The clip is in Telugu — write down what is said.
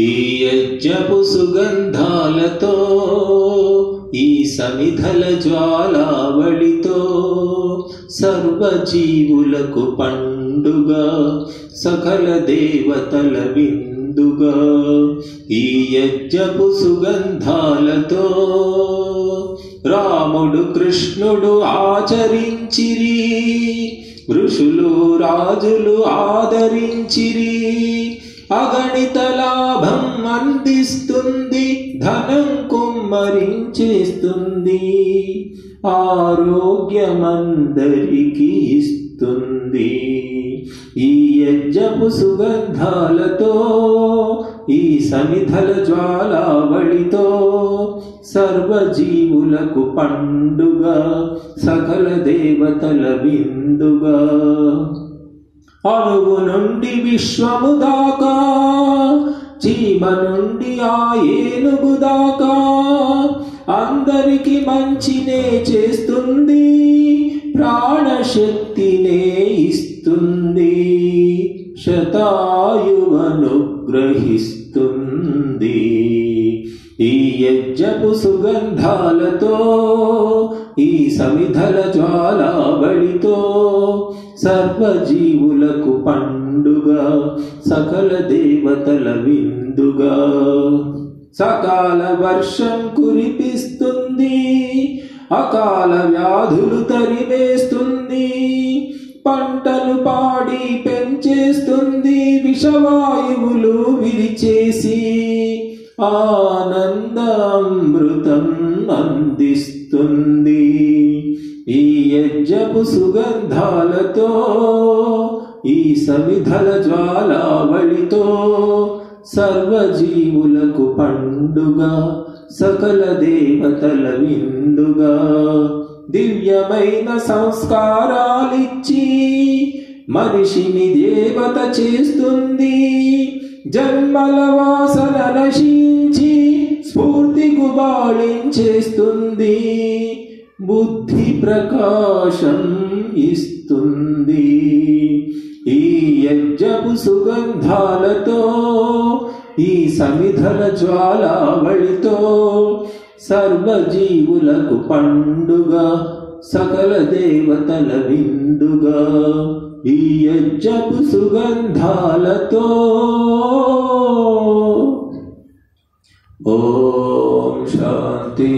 ఈ యజ్ఞపు సుగంధాలతో ఈ సమిధల జ్వాలావళితో సర్వజీవులకు పండుగ సకల దేవతల విందుగా ఈ యజ్ఞపు సుగంధాలతో రాముడు కృష్ణుడు ఆచరించిరి ఋషులు రాజులు ఆదరించిరి. అగణిత లాభం అందిస్తుంది ధనం కుమ్మరించేస్తుంది. ఆరోగ్యమందరికి ఇస్తుంది ఈ యజ్ఞపు సుగంధాలతో ఈ సమిధల జ్వాలావళితో సర్వజీవులకు పండుగ సకల దేవతల విందుగా. అణువు నుండి విశ్వము దాకా చీమ నుండి ఆ ఏనుగు దాకా అందరికీ మంచినే చేస్తుంది. శతాయువను గ్రహిస్తుంది. ఈ యజ్ఞపు సుగంధాలతో ఈ సమిధల జ్వాలాబడితో సర్వజీవులకు పండుగ సకల దేవతల విందుగా. సకాల వర్షం కురిపిస్తుంది అకాల వ్యాధులు తరివేస్తుంది పంటలు పాడి పెంచేస్తుంది విషవాయువులు విరిచేసి ఆనందామృతం అందిస్తుంది. ఈ యజ్జపు సుగంధాలతో ఈ సమిధల జ్వాలావళితో సర్వజీవులకు పండుగ సకల దేవతల విందుగా దివ్యమైన సంస్కారాలిచ్చి మనిషిని దేవత చేస్తుంది. జన్మల వాసన నశించి స్ఫూర్తి గుబాళించేస్తుంది బుద్ధి ప్రకాశం ఇస్తుంది. ఈ యజ్ఞపు సుగంధాలతో ఈ సమిధల జ్వాలావళితో సర్వజీవులకు పండుగ సకల దేవతల విందుగా ఈ యజ్జపు సుగంధాలతో. ఓం శాంతి.